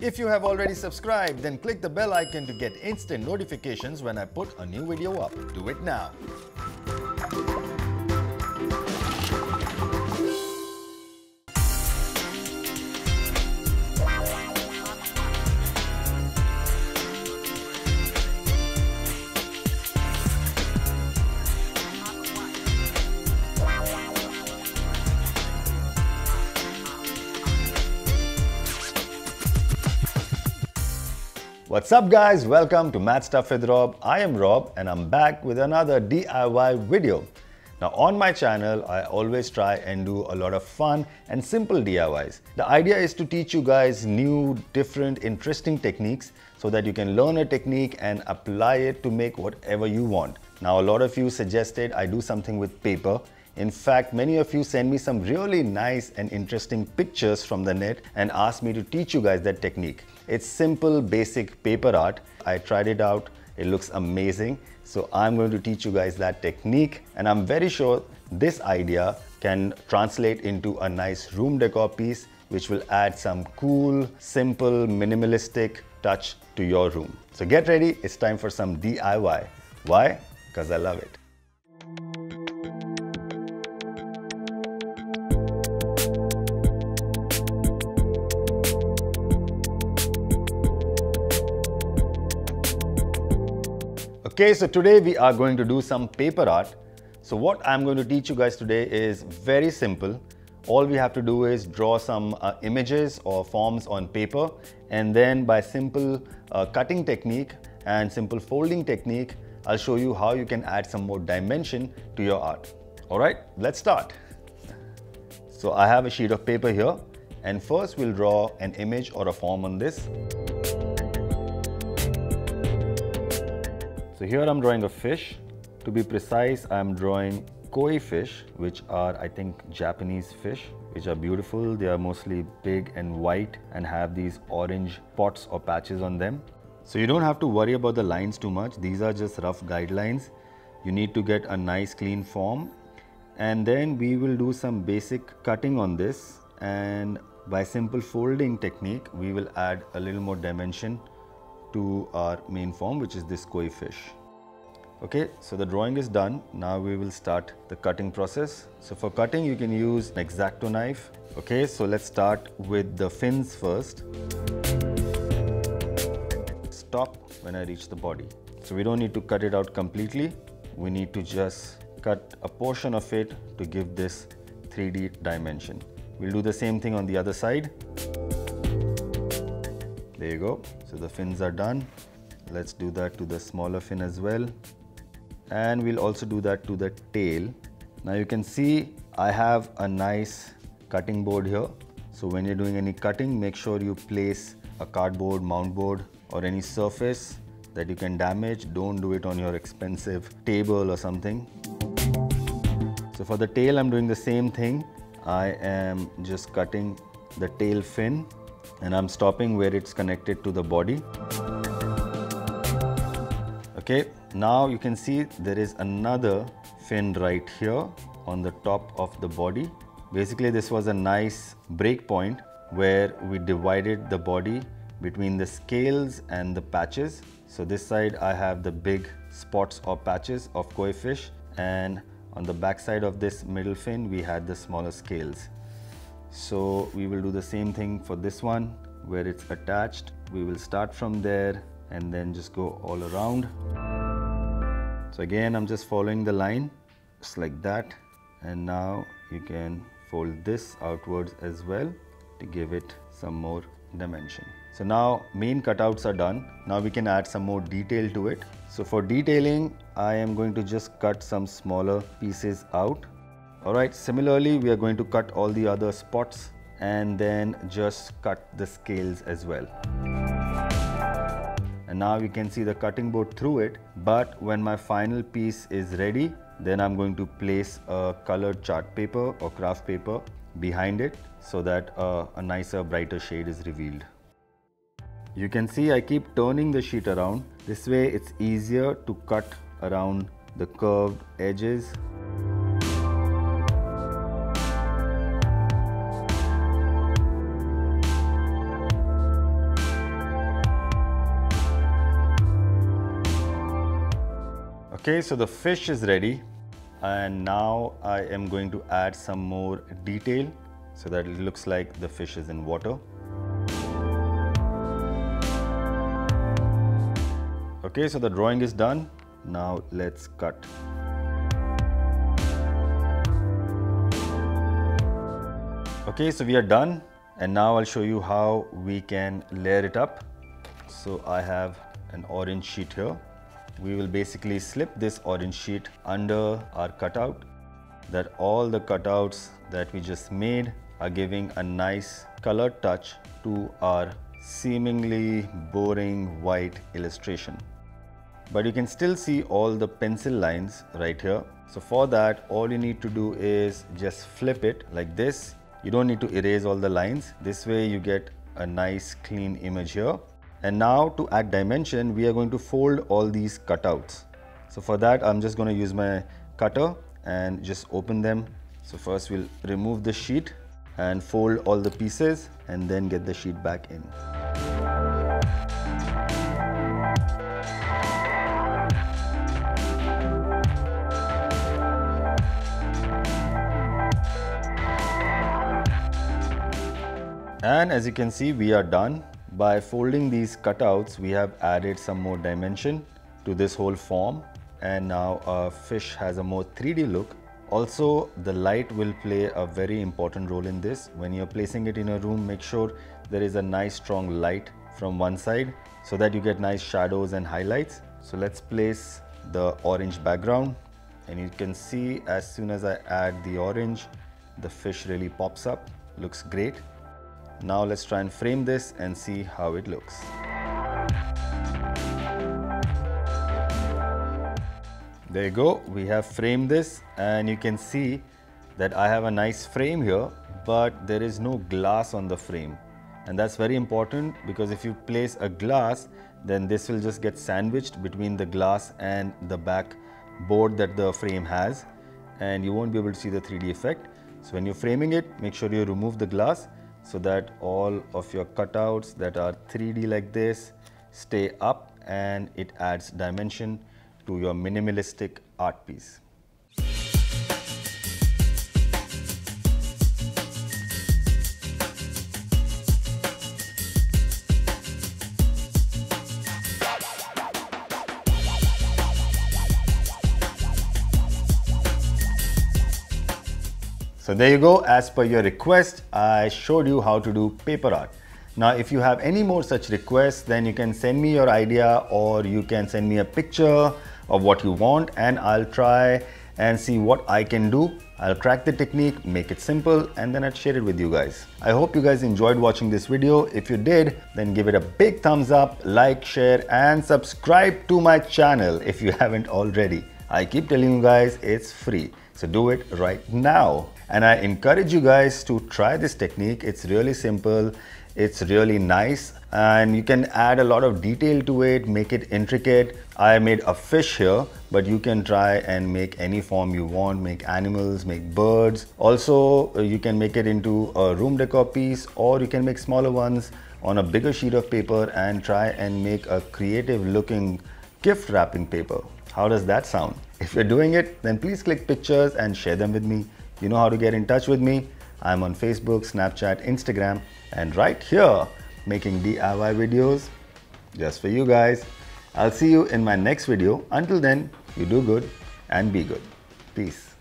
If you have already subscribed, then click the bell icon to get instant notifications when I put a new video up. Do it now. What's up guys, welcome to Mad Stuff with Rob. I am Rob and I'm back with another DIY video. Now on my channel, I always try and do a lot of fun and simple DIYs. The idea is to teach you guys new, different, interesting techniques so that you can learn a technique and apply it to make whatever you want. Now a lot of you suggested I do something with paper in fact, many of you send me some really nice and interesting pictures from the net and ask me to teach you guys that technique. It's simple, basic paper art. I tried it out. It looks amazing. So I'm going to teach you guys that technique and I'm very sure this idea can translate into a nice room decor piece which will add some cool, simple, minimalistic touch to your room. So get ready, it's time for some DIY. Why? Because I love it. Okay, so today we are going to do some paper art. So what I'm going to teach you guys today is very simple. All we have to do is draw some uh, images or forms on paper and then by simple uh, cutting technique and simple folding technique, I'll show you how you can add some more dimension to your art. All right, let's start. So I have a sheet of paper here and first we'll draw an image or a form on this. So here I'm drawing a fish. To be precise, I'm drawing koi fish, which are, I think, Japanese fish, which are beautiful. They are mostly big and white and have these orange spots or patches on them. So you don't have to worry about the lines too much. These are just rough guidelines. You need to get a nice clean form. And then we will do some basic cutting on this. And by simple folding technique, we will add a little more dimension to our main form which is this koi fish. Okay, so the drawing is done. Now we will start the cutting process. So for cutting you can use an X-Acto knife. Okay, so let's start with the fins first. Stop when I reach the body. So we don't need to cut it out completely. We need to just cut a portion of it to give this 3D dimension. We'll do the same thing on the other side. There you go. So the fins are done. Let's do that to the smaller fin as well. And we'll also do that to the tail. Now you can see I have a nice cutting board here. So when you're doing any cutting, make sure you place a cardboard, mount board or any surface that you can damage. Don't do it on your expensive table or something. So for the tail, I'm doing the same thing. I am just cutting the tail fin and I'm stopping where it's connected to the body. Okay, now you can see there is another fin right here on the top of the body. Basically, this was a nice break point where we divided the body between the scales and the patches. So this side I have the big spots or patches of koi fish and on the back side of this middle fin we had the smaller scales. So we will do the same thing for this one where it's attached. We will start from there and then just go all around. So again, I'm just following the line just like that. And now you can fold this outwards as well to give it some more dimension. So now main cutouts are done. Now we can add some more detail to it. So for detailing, I am going to just cut some smaller pieces out Alright, similarly we are going to cut all the other spots and then just cut the scales as well. And now you can see the cutting board through it but when my final piece is ready then I'm going to place a colored chart paper or craft paper behind it so that uh, a nicer brighter shade is revealed. You can see I keep turning the sheet around. This way it's easier to cut around the curved edges Okay, so the fish is ready and now I am going to add some more detail so that it looks like the fish is in water. Okay, so the drawing is done. Now let's cut. Okay, so we are done and now I'll show you how we can layer it up. So I have an orange sheet here. We will basically slip this orange sheet under our cutout that all the cutouts that we just made are giving a nice color touch to our seemingly boring white illustration. But you can still see all the pencil lines right here. So for that, all you need to do is just flip it like this. You don't need to erase all the lines. This way you get a nice clean image here. And now to add dimension, we are going to fold all these cutouts. So for that, I'm just going to use my cutter and just open them. So first we'll remove the sheet and fold all the pieces and then get the sheet back in. And as you can see, we are done. By folding these cutouts, we have added some more dimension to this whole form. And now our fish has a more 3D look. Also, the light will play a very important role in this. When you're placing it in a room, make sure there is a nice strong light from one side so that you get nice shadows and highlights. So let's place the orange background and you can see as soon as I add the orange, the fish really pops up, looks great. Now let's try and frame this and see how it looks. There you go, we have framed this and you can see that I have a nice frame here, but there is no glass on the frame. And that's very important because if you place a glass, then this will just get sandwiched between the glass and the back board that the frame has and you won't be able to see the 3D effect. So when you're framing it, make sure you remove the glass so that all of your cutouts that are 3D like this stay up and it adds dimension to your minimalistic art piece. So there you go, as per your request, I showed you how to do paper art. Now, if you have any more such requests, then you can send me your idea or you can send me a picture of what you want and I'll try and see what I can do. I'll crack the technique, make it simple, and then I'll share it with you guys. I hope you guys enjoyed watching this video. If you did, then give it a big thumbs up, like, share, and subscribe to my channel if you haven't already. I keep telling you guys it's free. So do it right now. And I encourage you guys to try this technique. It's really simple. It's really nice and you can add a lot of detail to it, make it intricate. I made a fish here, but you can try and make any form you want, make animals, make birds. Also, uh, you can make it into a room decor piece or you can make smaller ones on a bigger sheet of paper and try and make a creative looking gift wrapping paper. How does that sound? If you're doing it, then please click pictures and share them with me. You know how to get in touch with me. I'm on Facebook, Snapchat, Instagram, and right here making DIY videos just for you guys. I'll see you in my next video. Until then, you do good and be good. Peace.